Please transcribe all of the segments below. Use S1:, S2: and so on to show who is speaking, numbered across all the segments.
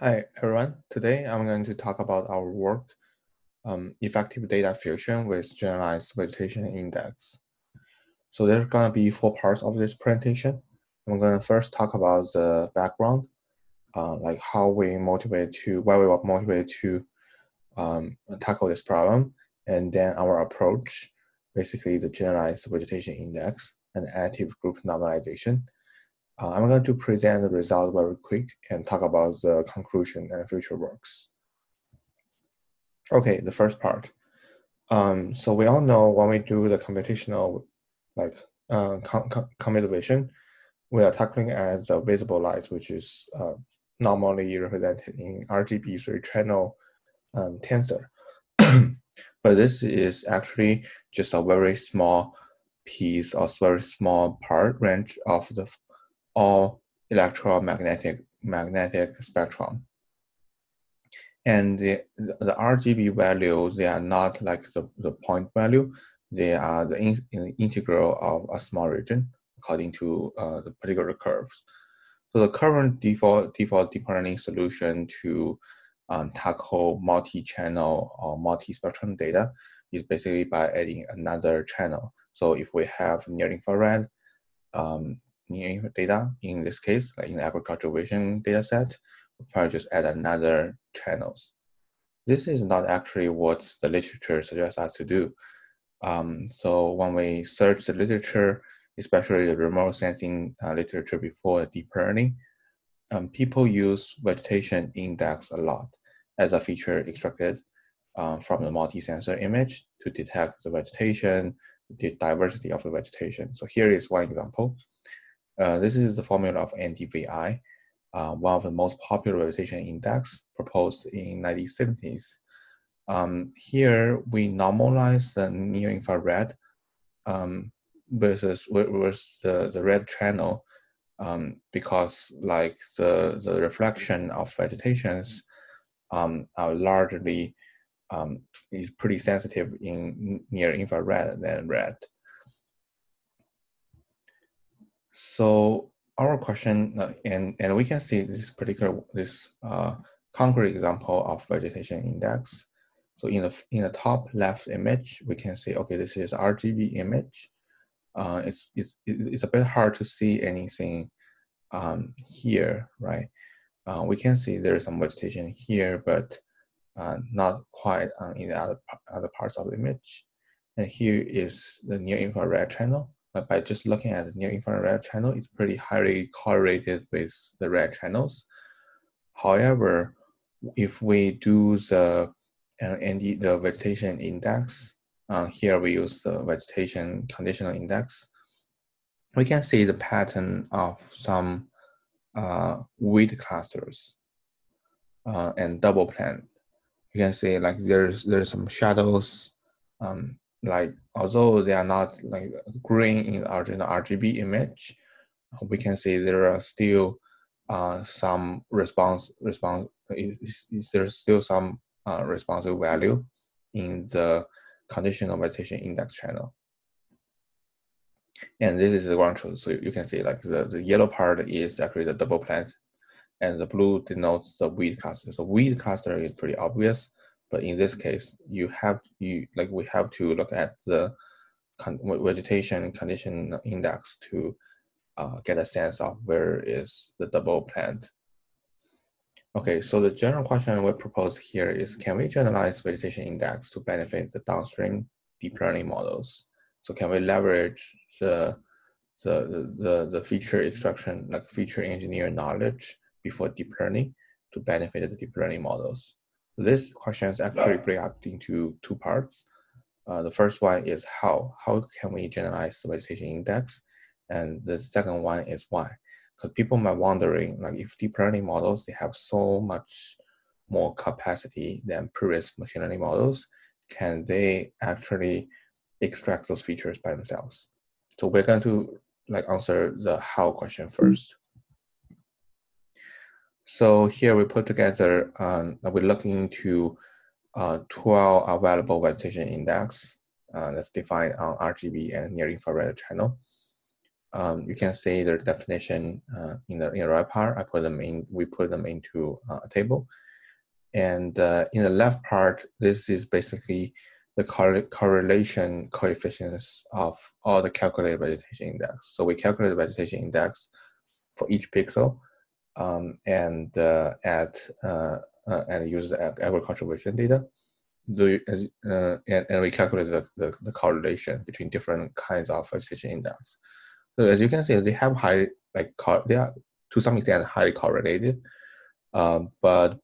S1: Hi, everyone. Today I'm going to talk about our work, um, effective data fusion with generalized vegetation index. So there's going to be four parts of this presentation. I'm going to first talk about the background, uh, like how we motivate to, why we were motivated to um, tackle this problem, and then our approach, basically the generalized vegetation index and additive group normalization, uh, I'm going to present the result very quick and talk about the conclusion and future works. Okay, the first part. Um, so we all know when we do the computational, like uh, com com computer vision, we are tackling at the visible light, which is uh, normally represented in RGB three-channel um, tensor. but this is actually just a very small piece or very small part range of the all electromagnetic magnetic spectrum. And the, the RGB value, they are not like the, the point value, they are the in, integral of a small region according to uh, the particular curves. So the current default default deep learning solution to um, tackle multi-channel or multi-spectrum data is basically by adding another channel. So if we have near infrared, um, data, in this case, like in the agricultural vision data set, we'll probably just add another channels. This is not actually what the literature suggests us to do. Um, so when we search the literature, especially the remote sensing uh, literature before deep learning, um, people use vegetation index a lot as a feature extracted uh, from the multi-sensor image to detect the vegetation, the diversity of the vegetation. So here is one example. Uh, this is the formula of NDVI, uh, one of the most popular vegetation index proposed in 1970s. Um, here we normalize the near infrared um, versus versus the, the red channel um, because like the, the reflection of vegetations um, are largely um, is pretty sensitive in near infrared than red. So our question, uh, and, and we can see this particular, this uh, concrete example of vegetation index. So in the, in the top left image, we can see, okay, this is RGB image. Uh, it's, it's, it's a bit hard to see anything um, here, right? Uh, we can see there's some vegetation here, but uh, not quite uh, in the other, other parts of the image. And here is the near infrared channel but by just looking at the near infrared channel, it's pretty highly correlated with the red channels. However, if we do the uh, ND, the vegetation index, uh, here we use the vegetation conditional index, we can see the pattern of some uh, weed clusters uh, and double plant. You can see like there's there's some shadows um, like although they are not like green in the original RGB image, we can see there are still uh, some response response is, is there still some uh, responsive value in the conditional vegetation index channel. And this is the ground truth. So you can see like the, the yellow part is actually the double plant and the blue denotes the weed cluster. So weed cluster is pretty obvious. But in this case, you have you like we have to look at the vegetation condition index to uh, get a sense of where is the double plant. Okay, so the general question we propose here is, can we generalize vegetation index to benefit the downstream deep learning models? So can we leverage the the, the, the feature extraction, like feature engineer knowledge before deep learning to benefit the deep learning models? This question is actually break up into two parts. Uh, the first one is how. How can we generalize the vegetation index? And the second one is why. Because people might wondering, like if deep learning models, they have so much more capacity than previous machine learning models, can they actually extract those features by themselves? So we're going to like answer the how question first. So here we put together, um, we're looking into uh, 12 available vegetation index uh, that's defined on RGB and near infrared channel. um, you can see their definition uh, in the in the right part. I put them in. We put them into uh, a table, and uh, in the left part, this is basically the correlation coefficients of all the calculated vegetation index. So we calculate the vegetation index for each pixel, um, and uh, add uh, uh, and use the agricultural vision data. Do as, and, and we calculate the, the, the correlation between different kinds of vegetation index. So as you can see, they have high like they are to some extent highly correlated, um, but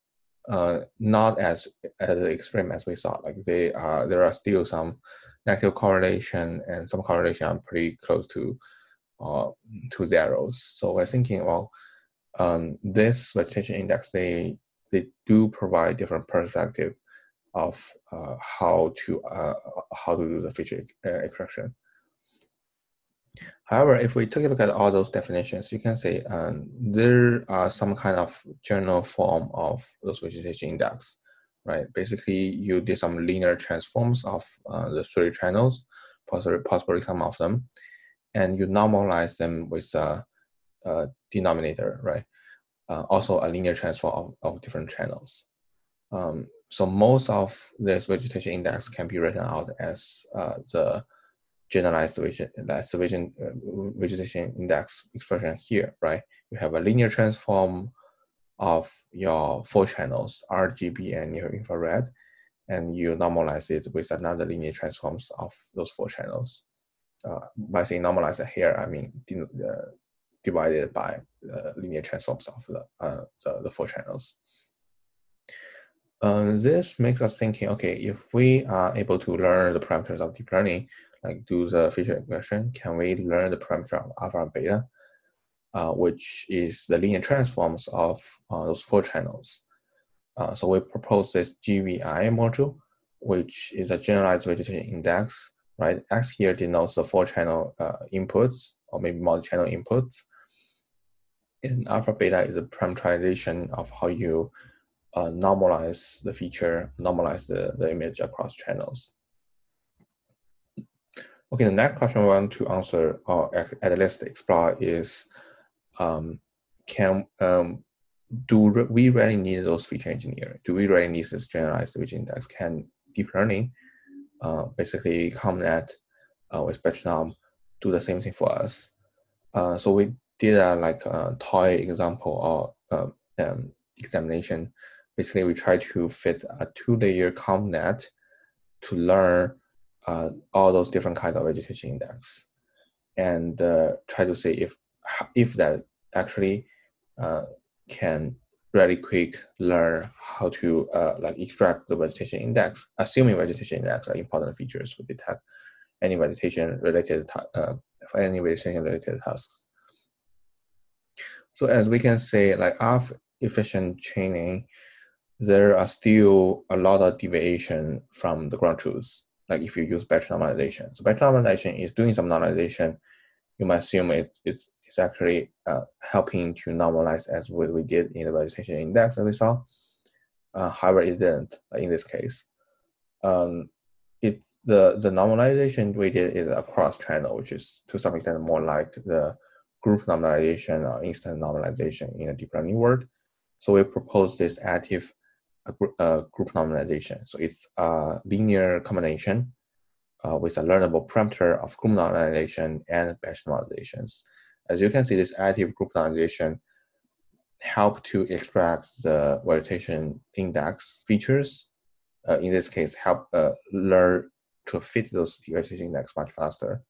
S1: uh, not as at the extreme as we saw. Like they are there are still some negative correlation and some correlation are pretty close to uh, to zeros. So we're thinking, well, um, this vegetation index they they do provide different perspective of uh, how to uh, how to do the feature uh, extraction. However, if we take a look at all those definitions, you can say um, there are some kind of general form of those vegetation index, right? Basically, you did some linear transforms of uh, the three channels, possibly, possibly some of them, and you normalize them with a, a denominator, right? Uh, also a linear transform of, of different channels. Um, so most of this vegetation index can be written out as uh, the generalized vision, uh, vegetation index expression here, right? You have a linear transform of your four channels, RGB and near infrared, and you normalize it with another linear transforms of those four channels. Uh, by saying normalize here, I mean uh, divided by uh, linear transforms of the, uh, the, the four channels. Uh, this makes us thinking, okay, if we are able to learn the parameters of deep learning, like do the feature recognition, can we learn the parameter of alpha and beta, uh, which is the linear transforms of uh, those four channels. Uh, so we propose this GVI module, which is a generalized vegetation index, right? X here denotes the four channel inputs or maybe multi-channel inputs. And alpha beta is a parameterization of how you uh, normalize the feature, normalize the, the image across channels. Okay, the next question I want to answer or at least explore is, um, can um, do we really need those feature engineering? Do we really need this generalized feature index? Can deep learning, uh, basically ConvNet uh, with BatchNorm, do the same thing for us? Uh, so we did a like a toy example or um, um, examination. Basically, we try to fit a two-layer ConvNet to learn uh, all those different kinds of vegetation index and uh, try to see if if that actually uh, can really quick learn how to uh, like extract the vegetation index, assuming vegetation index are important features to detect any vegetation related uh, any vegetation related tasks. So as we can say, like of efficient chaining, there are still a lot of deviation from the ground truth like if you use batch normalization. So batch normalization is doing some normalization. You might assume it's, it's, it's actually uh, helping to normalize as what we did in the vegetation index that we saw. Uh, however, it didn't in this case. Um, it the the normalization we did is across channel, which is to some extent more like the group normalization or instance normalization in a deep learning world. So we propose this additive group, uh, group normalization. So it's a linear combination uh, with a learnable parameter of group normalization and batch normalizations. As you can see, this additive group normalization help to extract the vegetation index features. Uh, in this case, help uh, learn to fit those vegetation index much faster.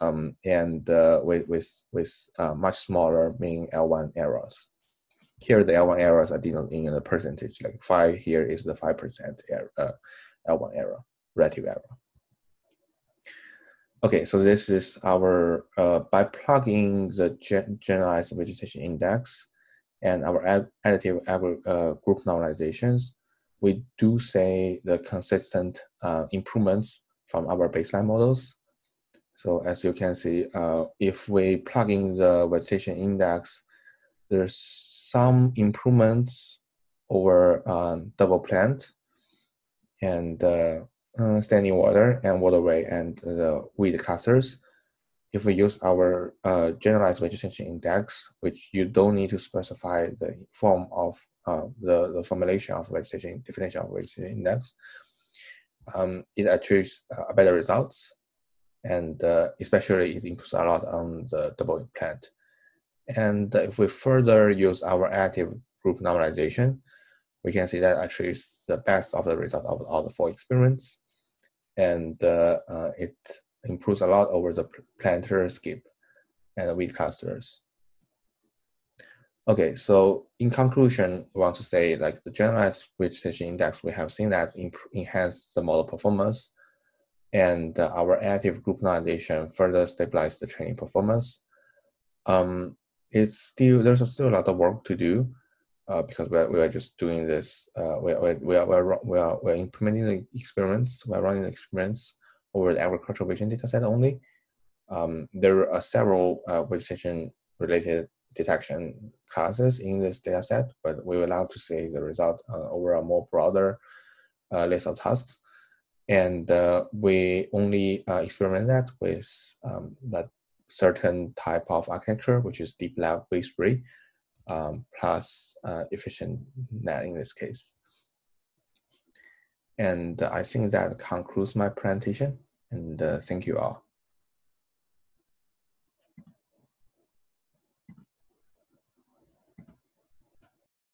S1: Um, and uh, with with with uh, much smaller mean L1 errors. Here the L1 errors are denoted in a percentage, like five here is the 5% error, uh, L1 error, relative error. Okay, so this is our, uh, by plugging the gen generalized vegetation index and our additive uh, group normalizations, we do say the consistent uh, improvements from our baseline models. So as you can see, uh, if we plug in the vegetation index, there's some improvements over uh, double plant and uh, uh, standing water and waterway and the weed clusters. if we use our uh, generalized vegetation index, which you don't need to specify the form of uh, the, the formulation of vegetation, definition of vegetation index, um, it achieves better results. And uh, especially it improves a lot on the double plant. And if we further use our additive group normalization, we can see that actually is the best of the result of all the four experiments. And uh, uh, it improves a lot over the planter skip and weed clusters. Okay, so in conclusion, we want to say like the generalized vegetation index, we have seen that enhance the model performance and our additive group normalization further stabilize the training performance. Um, it's still, there's still a lot of work to do uh, because we are, we are just doing this, uh, we, are, we, are, we, are, we, are, we are implementing the experiments, we are running the experiments over the agricultural vision dataset only. Um, there are several uh, vegetation related detection classes in this dataset, but we will allow to see the result uh, over a more broader uh, list of tasks. And uh, we only uh, experiment that with um, that certain type of architecture, which is DeepLab base um, plus uh, efficient net in this case. And I think that concludes my presentation and uh, thank you all.